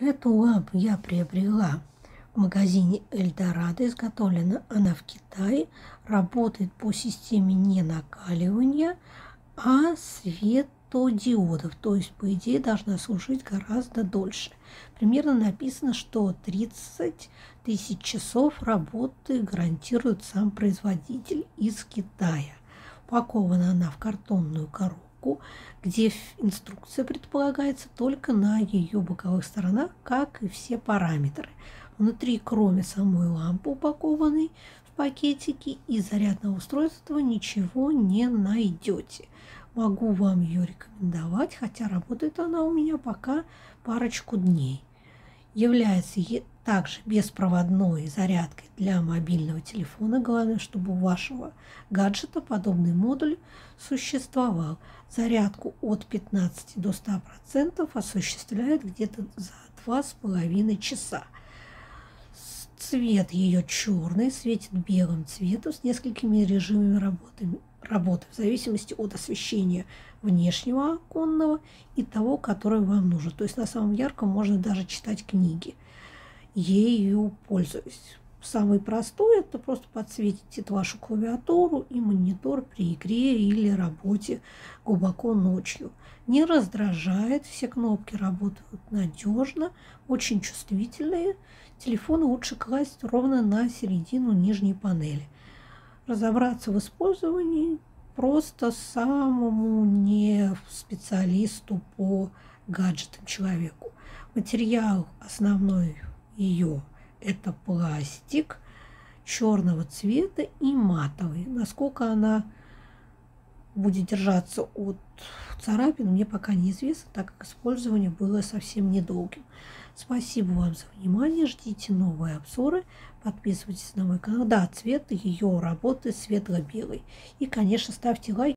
Эту лампу я приобрела в магазине Эльдорадо. Изготовлена она в Китае. Работает по системе не накаливания, а светодиодов. То есть, по идее, должна служить гораздо дольше. Примерно написано, что 30 тысяч часов работы гарантирует сам производитель из Китая. Упакована она в картонную коробку упаковку, где инструкция предполагается только на ее боковых сторонах, как и все параметры. Внутри, кроме самой лампы, упакованной в пакетики и зарядного устройства, ничего не найдете. Могу вам ее рекомендовать, хотя работает она у меня пока парочку дней. Является также беспроводной зарядкой для мобильного телефона. Главное, чтобы у вашего гаджета подобный модуль существовал. Зарядку от 15 до 100% осуществляет где-то за 2,5 часа. Цвет ее черный, светит белым цветом с несколькими режимами работы, работы в зависимости от освещения внешнего оконного и того, который вам нужен. То есть на самом ярком можно даже читать книги ею пользуюсь. Самый простой – это просто подсветить вашу клавиатуру и монитор при игре или работе глубоко ночью. Не раздражает, все кнопки работают надежно, очень чувствительные. Телефон лучше класть ровно на середину нижней панели. Разобраться в использовании просто самому не специалисту по гаджетам человеку. Материал основной ее это пластик черного цвета и матовый. Насколько она будет держаться от царапин, мне пока неизвестно, так как использование было совсем недолгим. Спасибо вам за внимание, ждите новые обзоры, подписывайтесь на мой канал. Да, цвет ее работы светло-белый. И, конечно, ставьте лайк.